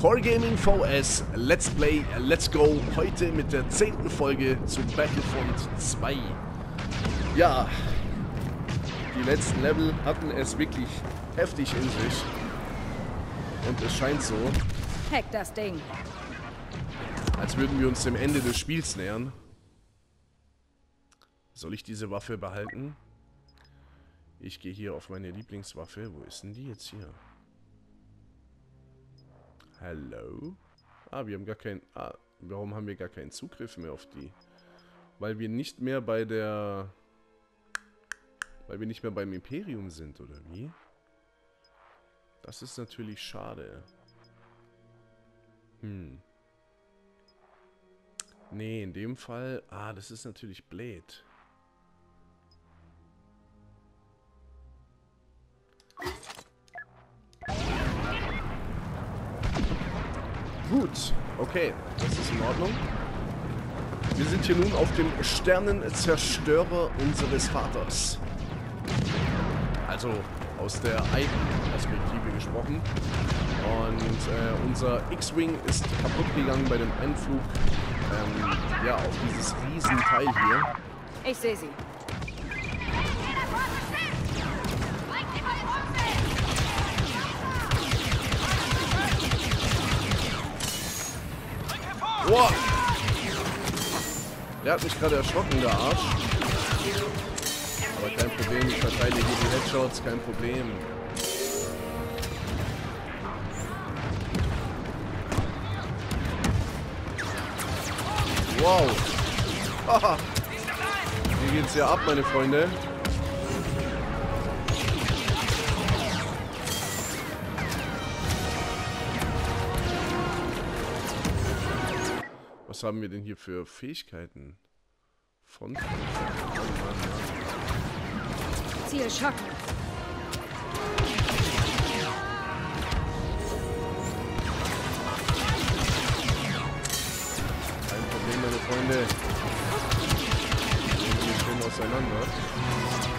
Core Gaming VS Let's Play Let's Go. Heute mit der zehnten Folge zu Battlefront 2. Ja, die letzten Level hatten es wirklich heftig in sich. Und es scheint so, Hack das Ding. als würden wir uns dem Ende des Spiels nähern. Soll ich diese Waffe behalten? Ich gehe hier auf meine Lieblingswaffe. Wo ist denn die jetzt hier? Hallo? Ah, wir haben gar keinen... Ah, warum haben wir gar keinen Zugriff mehr auf die? Weil wir nicht mehr bei der... Weil wir nicht mehr beim Imperium sind, oder wie? Das ist natürlich schade. Hm. Nee, in dem Fall... Ah, das ist natürlich blöd. Gut, okay, das ist in Ordnung. Wir sind hier nun auf dem Sternenzerstörer unseres Vaters. Also aus der Eigen-Perspektive gesprochen. Und äh, unser X-Wing ist kaputt gegangen bei dem Einflug ähm, ja, auf dieses Riesenteil hier. Ich sehe sie. Boah! Der hat mich gerade erschrocken, der Arsch. Aber kein Problem, ich verteile hier die Headshots, kein Problem. Wow! Haha! Hier geht's ja ab, meine Freunde. Was haben wir denn hier für Fähigkeiten? Von. Ziel schocken. Kein Problem, meine Freunde. Gehen wir schön auseinander.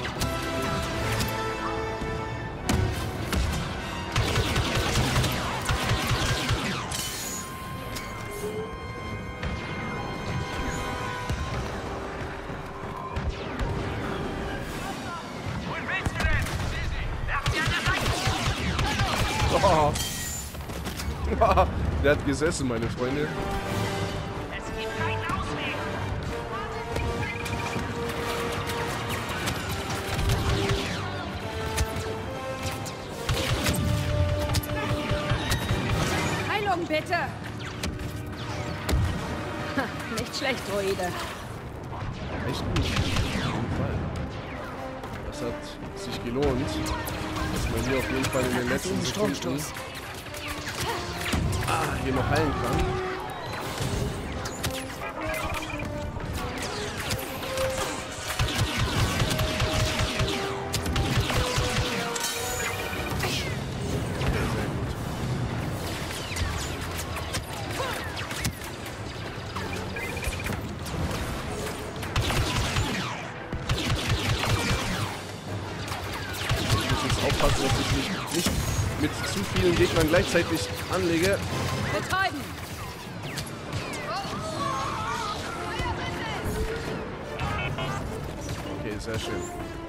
Hat gesessen, meine Freunde. Es gibt keinen Ausweg! Heilung bitte. Ha, nicht schlecht, Droide. Echt gut. Auf jeden Fall. Das hat sich gelohnt, dass man hier auf jeden Fall in den letzten Den Sekunden hier noch heilen kann. Gleichzeitig anlege. Betreiben. Okay, sehr schön.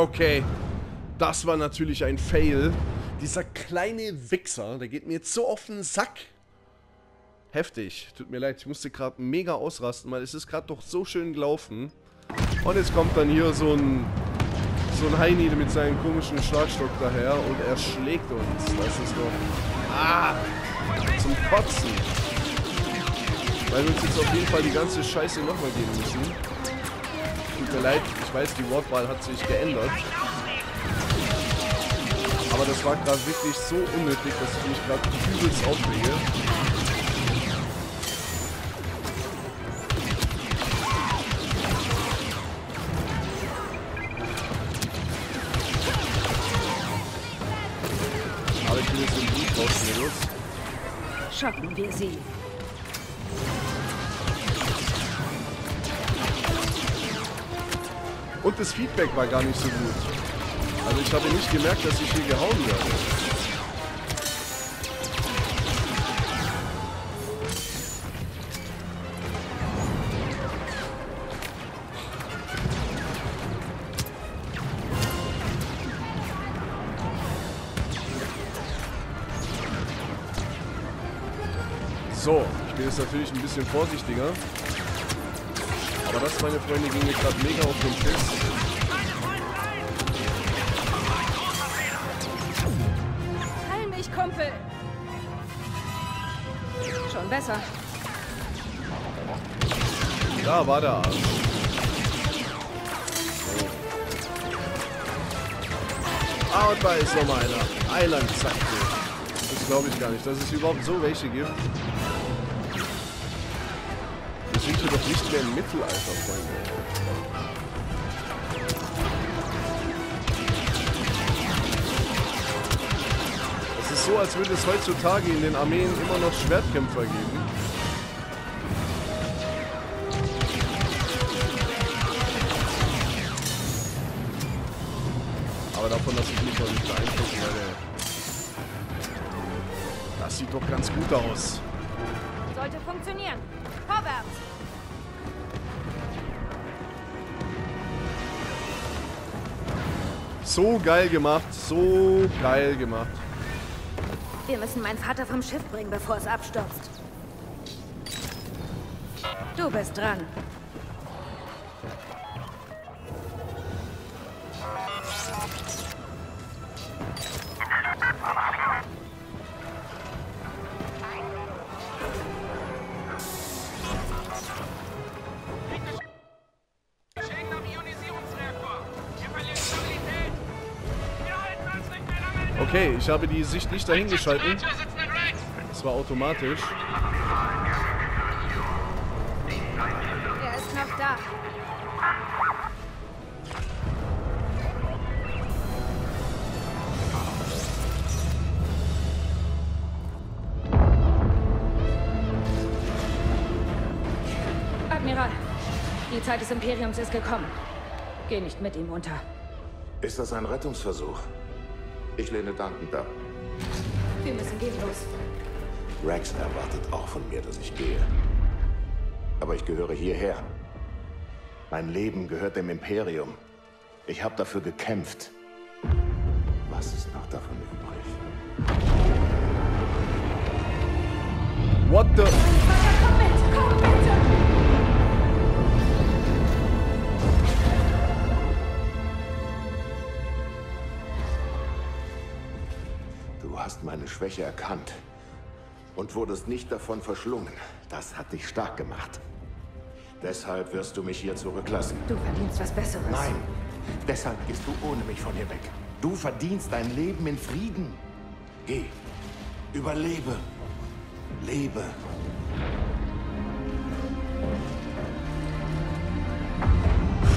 Okay, das war natürlich ein Fail. Dieser kleine Wichser, der geht mir jetzt so auf den Sack. Heftig. Tut mir leid, ich musste gerade mega ausrasten, weil es ist gerade doch so schön gelaufen. Und jetzt kommt dann hier so ein so ein Heini mit seinem komischen Schlagstock daher und er schlägt uns. Das ist doch... Ah! Zum Kotzen. Weil wir uns jetzt auf jeden Fall die ganze Scheiße nochmal geben müssen tut mir leid, ich weiß, die Wortwahl hat sich geändert. Aber das war gerade wirklich so unnötig, dass ich mich gerade übelst aufrege. Aber ich bin jetzt im Beatbox-Modus. Schocken wir sie. Das Feedback war gar nicht so gut. Also ich habe nicht gemerkt, dass ich hier gehauen werde. So, ich bin jetzt natürlich ein bisschen vorsichtiger. Aber das, meine Freunde, ging mir gerade mega auf den Piss. Besser. Da war der Arsch. Ah, und da ist nochmal einer. Eiland, zack. Das glaube ich gar nicht, dass es überhaupt so welche gibt. Wir sind hier doch nicht mehr im Mittelalter, Freunde. Es ist so, als würde es heutzutage in den Armeen immer noch Schwertkämpfer geben. Davon lasse ich mich noch nicht beeinflussen, Leute. Das sieht doch ganz gut aus. Sollte funktionieren. Vorwärts. So geil gemacht, so geil gemacht. Wir müssen meinen Vater vom Schiff bringen, bevor es abstürzt. Du bist dran. Ich habe die Sicht nicht dahin geschalten. Wir sitzen in Rex. Das war automatisch. Er ist noch da. Admiral, die Zeit des Imperiums ist gekommen. Geh nicht mit ihm unter. Ist das ein Rettungsversuch? Ich lehne dankend ab. Wir müssen gehen los. Rex erwartet auch von mir, dass ich gehe. Aber ich gehöre hierher. Mein Leben gehört dem Imperium. Ich habe dafür gekämpft. Was ist noch davon übrig? What the... hast meine Schwäche erkannt und wurdest nicht davon verschlungen. Das hat dich stark gemacht. Deshalb wirst du mich hier zurücklassen. Du verdienst was Besseres. Nein, deshalb gehst du ohne mich von hier weg. Du verdienst dein Leben in Frieden. Geh, überlebe, lebe.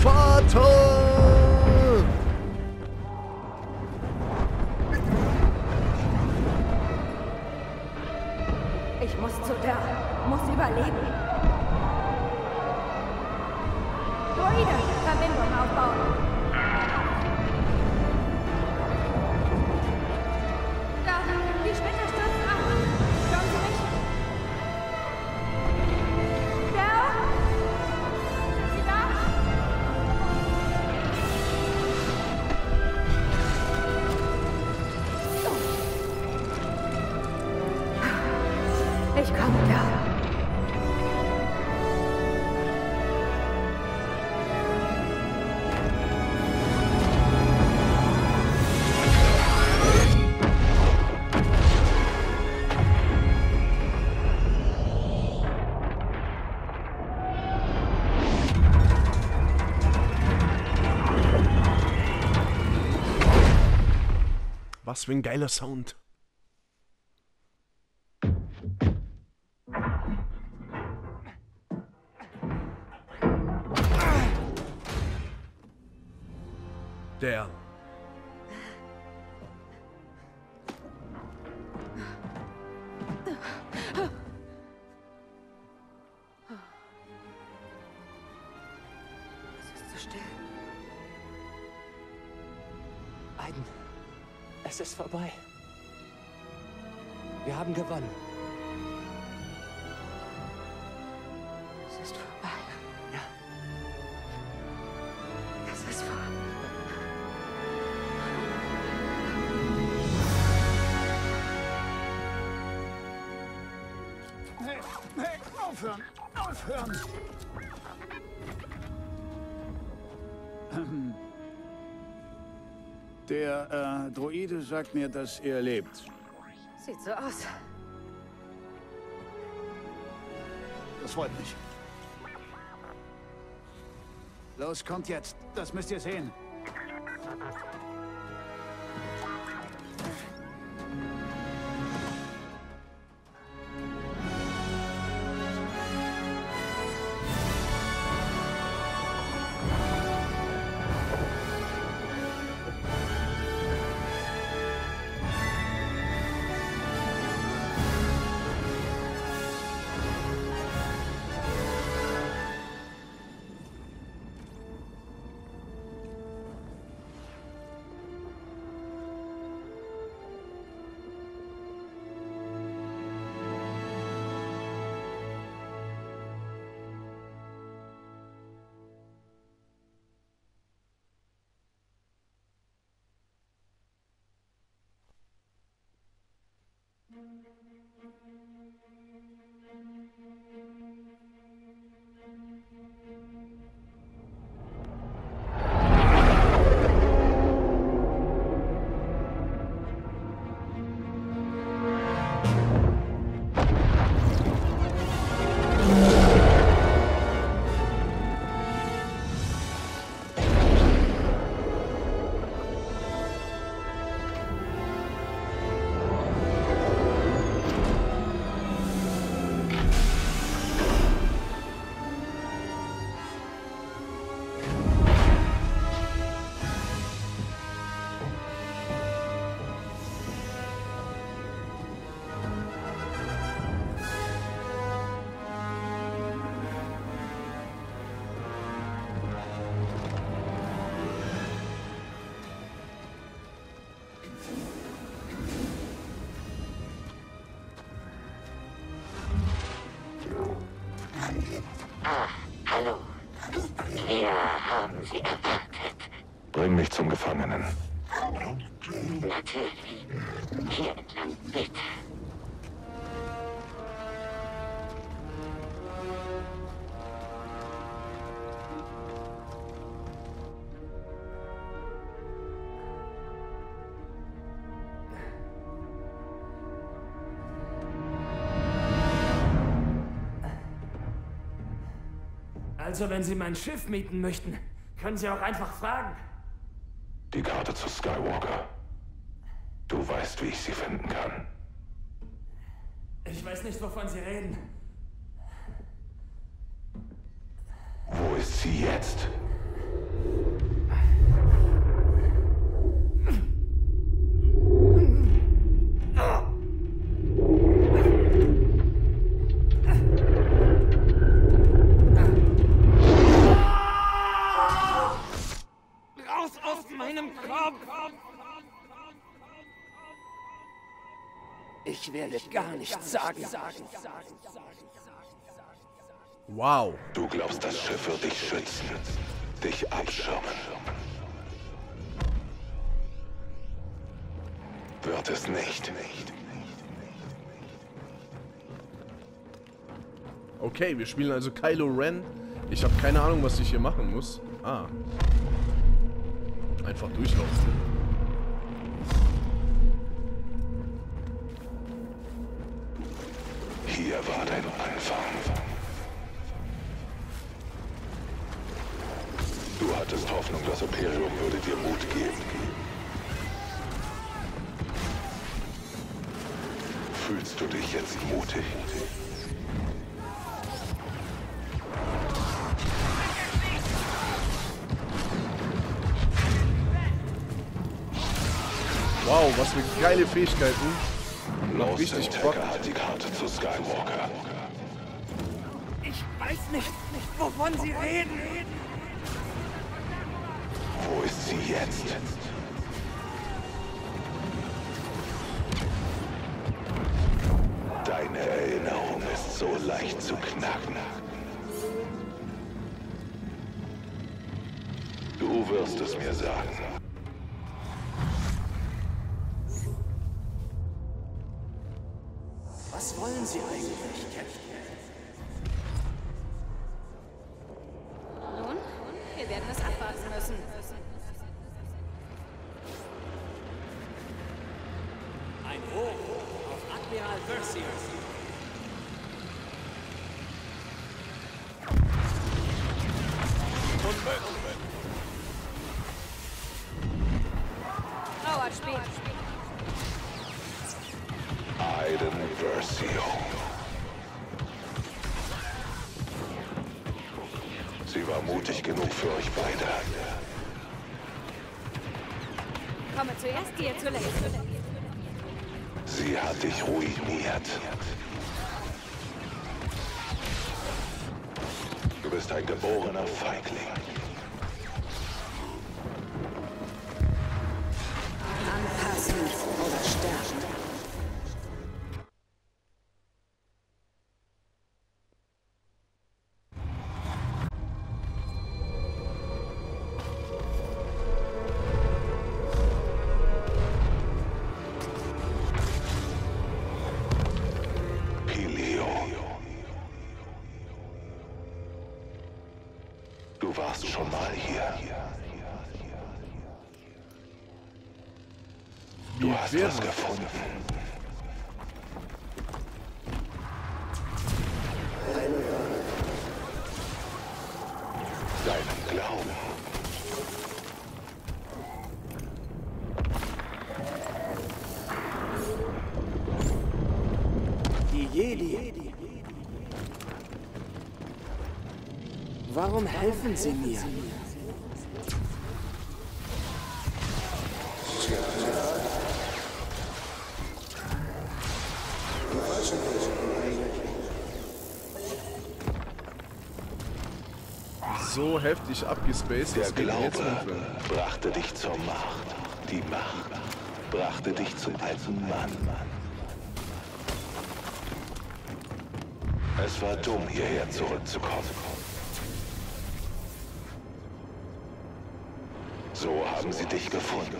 Vater! Muss zu der. Muss überleben. Droide, Verbindung aufbauen. Was für ein geiler Sound. Der. Ist vorbei. Wir haben gewonnen. Der äh, Droide sagt mir, dass er lebt. Sieht so aus. Das freut mich. Los, kommt jetzt. Das müsst ihr sehen. Also, wenn Sie mein Schiff mieten möchten, können Sie auch einfach fragen. Die Karte zu Skywalker. Du weißt, wie ich sie finden kann. Ich weiß nicht, wovon Sie reden. Wo ist sie jetzt? Ich werde gar nichts sagen. Wow. Du glaubst, das Schiff wird dich schützen, dich abschirmen. Wird es nicht. Okay, wir spielen also Kylo Ren. Ich habe keine Ahnung, was ich hier machen muss. Ah. Einfach durchlaufen. Du hattest Hoffnung, das Imperium würde dir Mut geben. Fühlst du dich jetzt mutig? Wow, was für geile Fähigkeiten. Los, richtig Bock. hat die Karte zu Skywalker. Ich weiß nicht, wovon Sie reden. Sie jetzt? Deine Erinnerung ist so leicht zu knacken. Du wirst es mir sagen. Was wollen Sie eigentlich, für euch beide. Komme zuerst, gehe zuletzt. Sie hat dich ruiniert. Du bist ein geborener Feigling. Anpassen Du hast werden was gefunden. Deinen Glauben. Die Jedi. Warum helfen Sie mir? Heftig abgespaced, Der Glaube brachte dich zur Macht. Die Macht brachte dich zum alten Mann. Es war dumm, hierher zurückzukommen. So haben sie dich gefunden.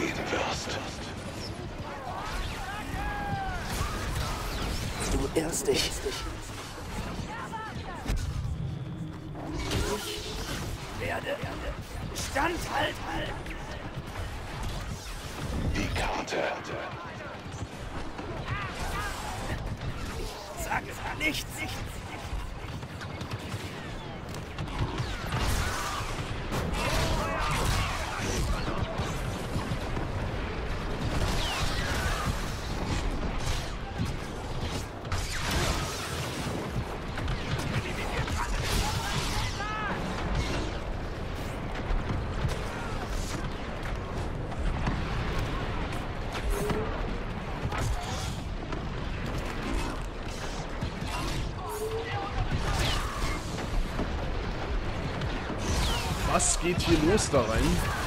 Untergehen wirst. Du irrst dich. Ich werde standhalten. Die Karte. Sag es nichts. Was geht hier los da rein?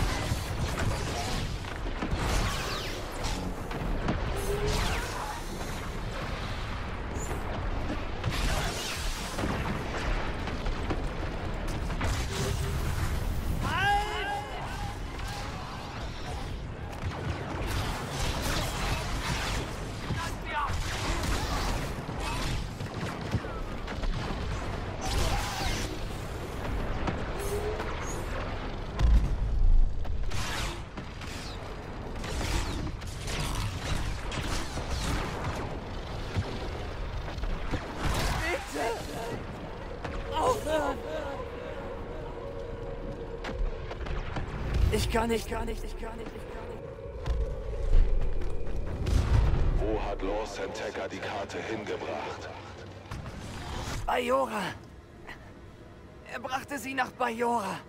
Ich kann nicht, ich kann nicht, ich kann nicht, ich kann nicht. Wo hat Lawson Tecker die Karte hingebracht? Bayora. Er brachte sie nach Bayora.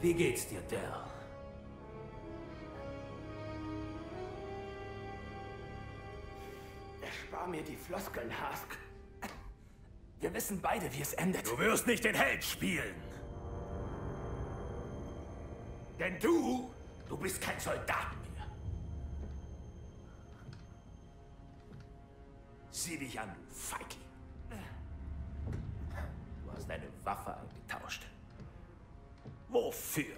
Wie geht's dir, Dell? Erspar mir die Floskeln, Hask. Wir wissen beide, wie es endet. Du wirst nicht den Held spielen. Denn du, du bist kein Soldat mehr. Sieh dich an, du Feigling. Du hast deine Waffe. Wofür?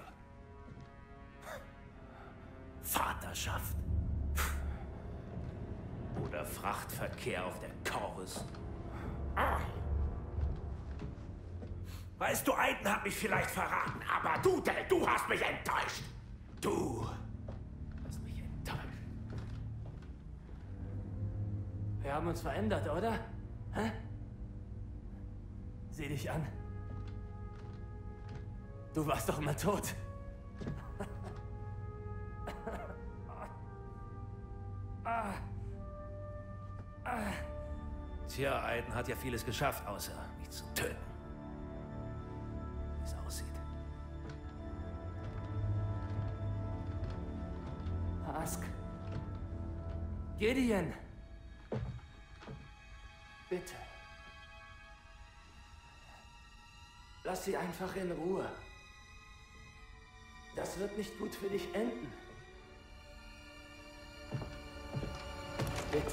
Vaterschaft? Oder Frachtverkehr auf der Corvus? Weißt du, Aiden hat mich vielleicht verraten, aber du, Del, du hast mich enttäuscht. Du hast mich enttäuscht. Wir haben uns verändert, oder? Hä? Sieh dich an. Du warst doch immer tot. Tja, Aiden hat ja vieles geschafft, außer mich zu töten. Wie es aussieht. Ask. Gideon. Bitte. Lass sie einfach in Ruhe. Das wird nicht gut für dich enden. Bitte.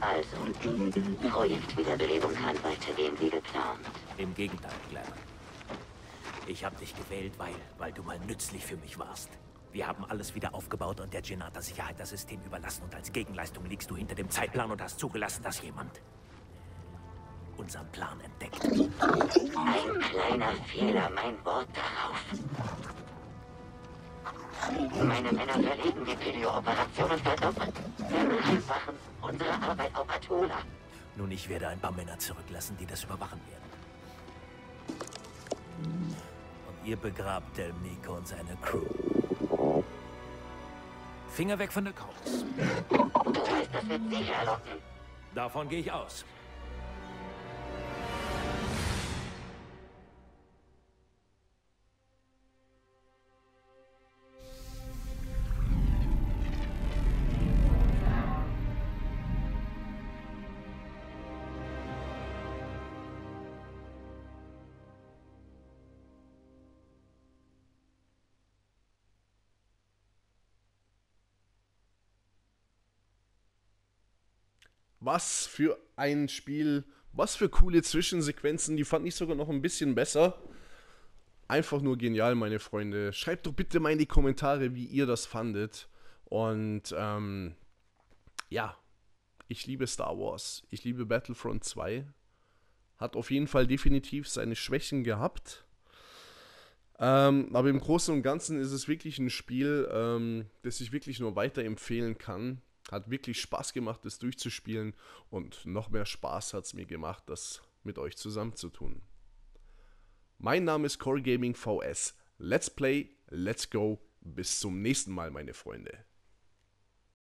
Also, Projektwiederbelebung kann weitergehen wie geplant. Im Gegenteil, Clem. Ich habe dich gewählt, weil, weil du mal nützlich für mich warst. Wir haben alles wieder aufgebaut und der Genata-Sicherheit das System überlassen. Und als Gegenleistung liegst du hinter dem Zeitplan und hast zugelassen, dass jemand unseren Plan entdeckt. Ein kleiner Fehler, mein Wort darauf. Meine Männer verlegen die Video-Operationen verdoppelt. Vereinfachen unsere Arbeit auf Atola. Nun, ich werde ein paar Männer zurücklassen, die das überwachen werden. Ihr begrabt Del Mico und seine Crew. Finger weg von der weißt, das wird sicher. Davon gehe ich aus. Was für ein Spiel, was für coole Zwischensequenzen, die fand ich sogar noch ein bisschen besser. Einfach nur genial, meine Freunde. Schreibt doch bitte mal in die Kommentare, wie ihr das fandet. Und ähm, ja, ich liebe Star Wars. Ich liebe Battlefront 2. Hat auf jeden Fall definitiv seine Schwächen gehabt. Ähm, aber im Großen und Ganzen ist es wirklich ein Spiel, ähm, das ich wirklich nur weiterempfehlen kann. Hat wirklich Spaß gemacht, das durchzuspielen und noch mehr Spaß hat es mir gemacht, das mit euch zusammen zu tun. Mein Name ist Core Gaming VS. Let's play, let's go. Bis zum nächsten Mal, meine Freunde.